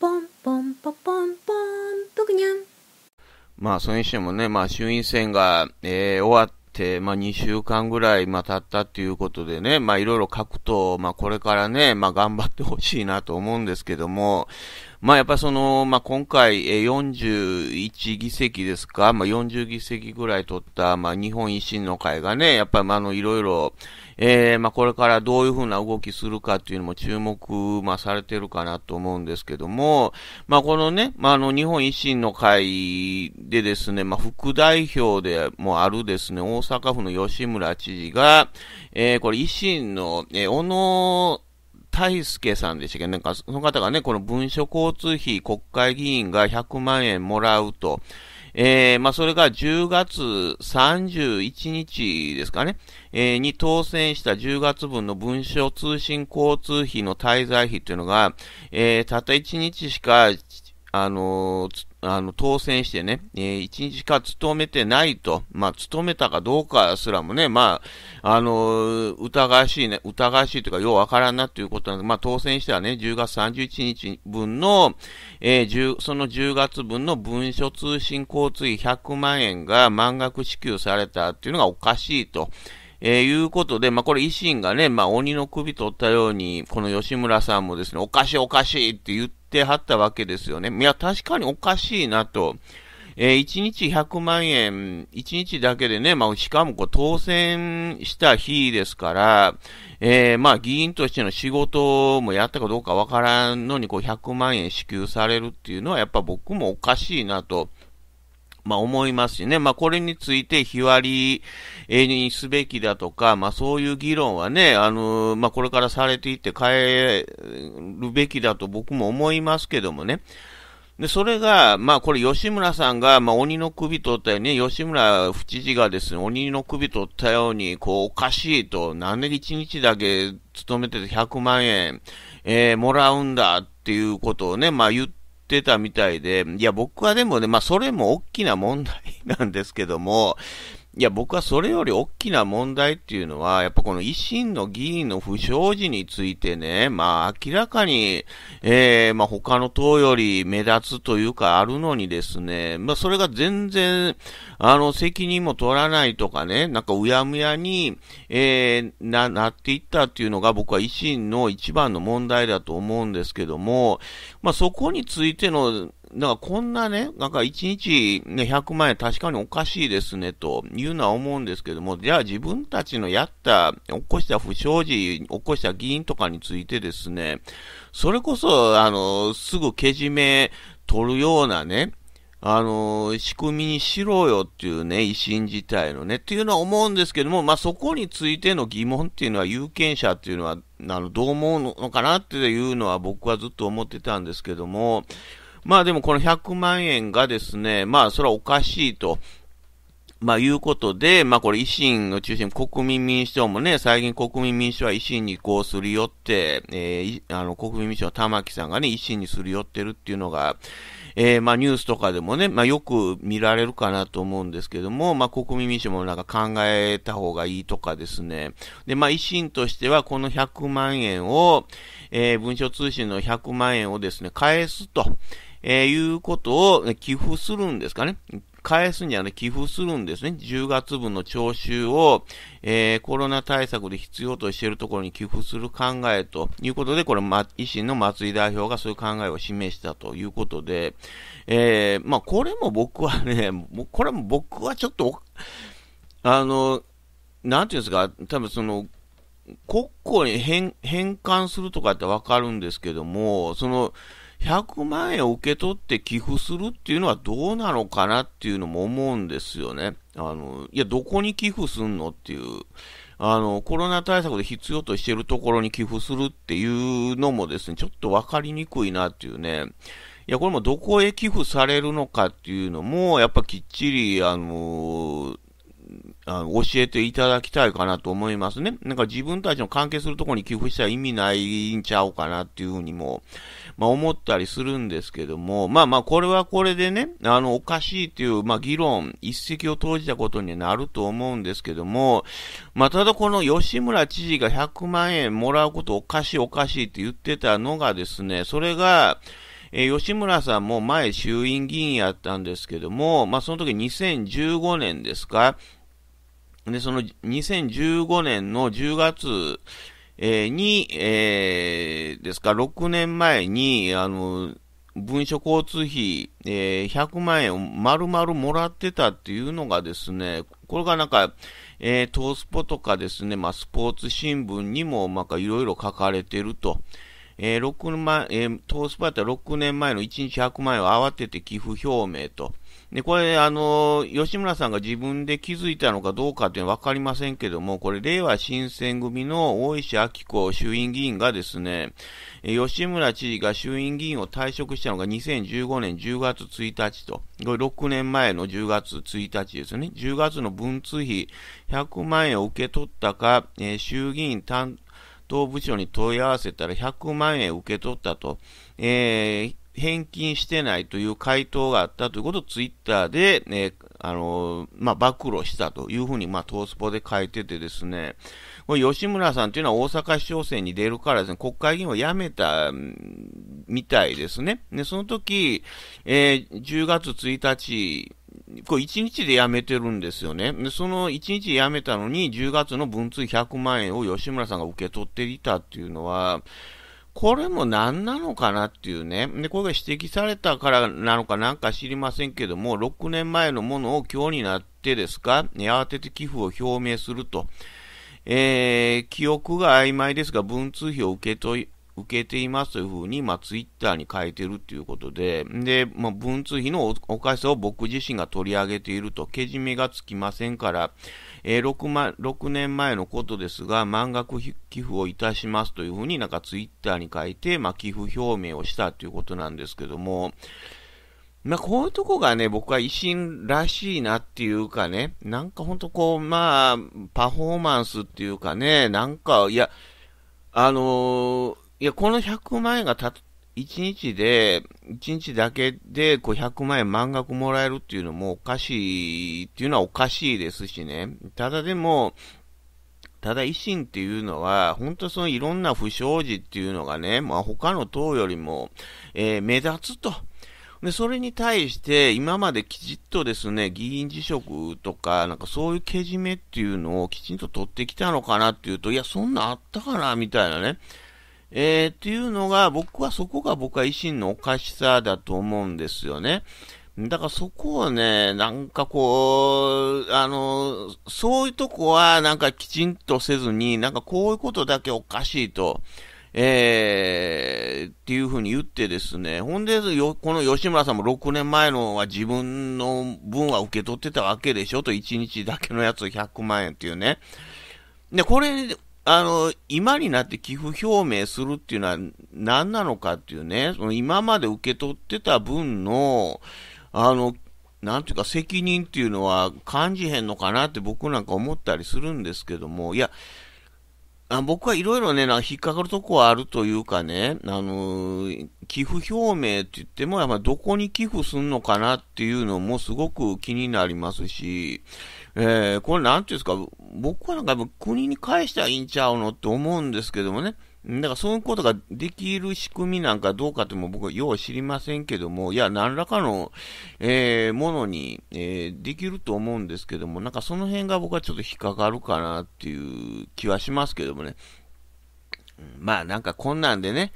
ポンポンポポンポン、ぷくにゃん。まあ、それにしてもね、まあ、衆院選が、えー、終わって、まあ、2週間ぐらい、まあ、経ったっていうことでね、まあ、いろいろ書くと、まあ、これからね、まあ、頑張ってほしいなと思うんですけども、まあ、やっぱりその、まあ、今回、41議席ですか、まあ、40議席ぐらい取った、まあ、日本維新の会がね、やっぱり、まあ、あの、いろいろ、えー、まあ、これからどういうふうな動きするかっていうのも注目、まあ、されてるかなと思うんですけども、まあ、このね、まあ、あの、日本維新の会でですね、まあ、副代表でもあるですね、大阪府の吉村知事が、えー、これ維新の、えー、小野大輔さんでしたっけ？なんか、その方がね、この文書交通費国会議員が100万円もらうと、えー、まあ、それが10月31日ですかね、えー、に当選した10月分の文書通信交通費の滞在費というのが、えー、たった1日しか、あのー、あの、当選してね、えー、一日か勤めてないと、まあ、勤めたかどうかすらもね、まあ、あの、疑わしいね、疑わしいというか、ようわからんなということなんで、まあ、当選してはね、10月31日分の、えー、その10月分の文書通信交通費100万円が満額支給されたっていうのがおかしいと。えー、いうことで、まあ、これ維新がね、まあ、鬼の首取ったように、この吉村さんもですね、おかしいおかしいって言ってはったわけですよね。いや、確かにおかしいなと。えー、1日100万円、1日だけでね、まあ、しかもこう当選した日ですから、えー、まあ、議員としての仕事もやったかどうかわからんのに、こう、100万円支給されるっていうのは、やっぱ僕もおかしいなと。まあ思いますしね。まあこれについて日割りにすべきだとか、まあそういう議論はね、あの、まあこれからされていって変えるべきだと僕も思いますけどもね。で、それが、まあこれ吉村さんが、まあ鬼の首取ったように、吉村府知事がですね、鬼の首取ったように、こうおかしいと、なんで1日だけ勤めてて100万円、えー、もらうんだっていうことをね、まあ言って、ってたみたいで、いや、僕はでもね、まあ、それも大きな問題なんですけども、いや、僕はそれより大きな問題っていうのは、やっぱこの維新の議員の不祥事についてね、まあ明らかに、えー、まあ他の党より目立つというかあるのにですね、まあそれが全然、あの、責任も取らないとかね、なんかうやむやに、えー、な、なっていったっていうのが僕は維新の一番の問題だと思うんですけども、まあそこについての、だからこんなね、なんか1日、ね、100万円確かにおかしいですね、というのは思うんですけども、じゃあ自分たちのやった、起こした不祥事、起こした議員とかについてですね、それこそ、あの、すぐけじめ取るようなね、あの、仕組みにしろよっていうね、維新自体のね、っていうのは思うんですけども、まあ、そこについての疑問っていうのは、有権者っていうのは、あの、どう思うのかなっていうのは僕はずっと思ってたんですけども、まあでもこの100万円がですね、まあそれはおかしいと。まあ、いうことで、まあ、これ維新を中心に国民民主党もね、最近国民民主党は維新にこうすり寄って、えー、あの、国民民主党の玉木さんがね、維新にすり寄ってるっていうのが、えー、まあ、ニュースとかでもね、まあ、よく見られるかなと思うんですけども、まあ、国民民主党もなんか考えた方がいいとかですね。で、まあ、維新としてはこの100万円を、えー、文書通信の100万円をですね、返すと。えー、いうことを寄付するんですかね。返すんじゃなくて寄付するんですね。10月分の徴収を、えー、コロナ対策で必要としているところに寄付する考えということで、これ、ま、維新の松井代表がそういう考えを示したということで、えー、まあ、これも僕はね、これも僕はちょっと、あの、なんていうんですか、多分その、国庫に変変換するとかってわかるんですけども、その、100万円を受け取って寄付するっていうのはどうなのかなっていうのも思うんですよね。あの、いや、どこに寄付すんのっていう。あの、コロナ対策で必要としてるところに寄付するっていうのもですね、ちょっとわかりにくいなっていうね。いや、これもどこへ寄付されるのかっていうのも、やっぱきっちり、あのあ教えていただきたいかなと思いますね。なんか自分たちの関係するところに寄付したら意味ないんちゃうかなっていうふうにも、まあ思ったりするんですけども、まあまあこれはこれでね、あのおかしいっていう、まあ議論、一石を投じたことになると思うんですけども、まあただこの吉村知事が100万円もらうことおかしいおかしいって言ってたのがですね、それが、え、吉村さんも前衆院議員やったんですけども、まあ、その時2015年ですか、で、その2015年の10月、え、に、えー、ですか、6年前に、あの、文書交通費、えー、100万円を丸々もらってたっていうのがですね、これがなんか、えー、トースポとかですね、まあ、スポーツ新聞にも、なんかいろいろ書かれてると。えー、6万、えー、トースポやったら6年前の1日100万円を慌てて寄付表明と。で、これ、あの、吉村さんが自分で気づいたのかどうかっていうのはわかりませんけども、これ、令和新選組の大石明子衆院議員がですね、吉村知事が衆院議員を退職したのが2015年10月1日と、これ6年前の10月1日ですね。10月の文通費100万円を受け取ったか、えー、衆議院担当部署に問い合わせたら100万円受け取ったと、えー、返金してないという回答があったということをツイッターで、ね、あの、まあ、暴露したというふうに、まあ、トースポで書いててですね、これ吉村さんというのは大阪市長選に出るからですね、国会議員を辞めたみたいですね。で、その時、えー、10月1日、これ1日で辞めてるんですよね。で、その1日辞めたのに、10月の文通100万円を吉村さんが受け取っていたっていうのは、これも何なのかなっていうね。で、これが指摘されたからなのかなんか知りませんけども、6年前のものを今日になってですか、慌てて寄付を表明すると。えー、記憶が曖昧ですが、文通費を受け取り、受けていますというふうに、まあ、ツイッターに書いてるっていうことで、で、まあ、文通費のおかしさを僕自身が取り上げていると、けじめがつきませんから、えー、6, 万6年前のことですが、満額寄付をいたしますというふうになんかツイッターに書いて、まあ、寄付表明をしたということなんですけども、まあ、こういうとこがね、僕は維新らしいなっていうかね、なんかほんとこう、まあ、パフォーマンスっていうかね、なんか、いや、あのー、いや、この100万円がた、1日で、1日だけで、こう100万円満額もらえるっていうのもおかしいっていうのはおかしいですしね。ただでも、ただ維新っていうのは、本当そのいろんな不祥事っていうのがね、まあ他の党よりも、えー、目立つと。で、それに対して、今まできちっとですね、議員辞職とか、なんかそういうけじめっていうのをきちんと取ってきたのかなっていうと、いや、そんなあったかな、みたいなね。えー、っていうのが、僕はそこが僕は維新のおかしさだと思うんですよね。だからそこをね、なんかこう、あの、そういうとこはなんかきちんとせずに、なんかこういうことだけおかしいと。えー、っていうふうに言ってですね、ほんで、この吉村さんも6年前のは自分の分は受け取ってたわけでしょと、1日だけのやつ100万円っていうね。で、これ、あの、今になって寄付表明するっていうのは何なのかっていうね、その今まで受け取ってた分の、あの、なんていうか責任っていうのは感じへんのかなって僕なんか思ったりするんですけども、いや、あ僕はいろいろね、な引っかかるとこはあるというかね、あのー、寄付表明って言っても、やっぱどこに寄付すんのかなっていうのもすごく気になりますし、えー、これなんていうんですか、僕はなんか国に返したらいいんちゃうのって思うんですけどもね、だからそういうことができる仕組みなんかどうかっても僕はよう知りませんけども、いや、何らかの、えー、ものに、えー、できると思うんですけども、なんかその辺が僕はちょっと引っかかるかなっていう気はしますけどもね。まあなんかこんなんでね、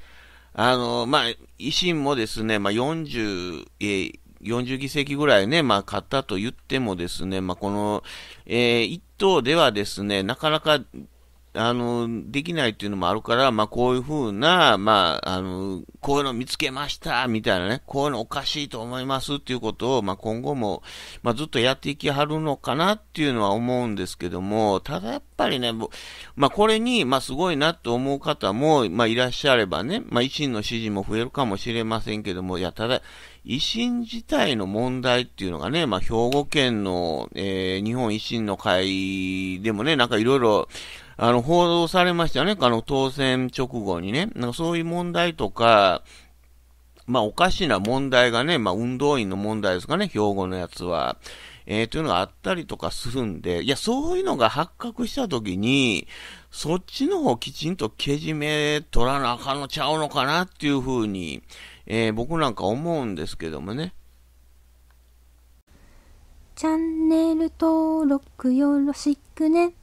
あの、まあ、維新もですね、まあ40、えー40議席ぐらいね、まあ、勝ったと言ってもですね、まあ、この、えー、一党ではですね、なかなかあの、できないっていうのもあるから、まあ、こういうふうな、まあ、あの、こういうの見つけました、みたいなね、こういうのおかしいと思いますっていうことを、まあ、今後も、まあ、ずっとやっていきはるのかなっていうのは思うんですけども、ただやっぱりね、まあ、これに、まあ、すごいなと思う方も、まあ、いらっしゃればね、まあ、維新の支持も増えるかもしれませんけども、いや、ただ、維新自体の問題っていうのがね、まあ、兵庫県の、えー、日本維新の会でもね、なんかいろいろ、あの、報道されましたね。あの、当選直後にね。なんかそういう問題とか、まあ、おかしな問題がね、まあ、運動員の問題ですかね、兵庫のやつは。えー、というのがあったりとかするんで、いや、そういうのが発覚したときに、そっちの方きちんとけじめ取らなあかんのちゃうのかなっていうふうに、えー、僕なんか思うんですけどもね。チャンネル登録よろしくね。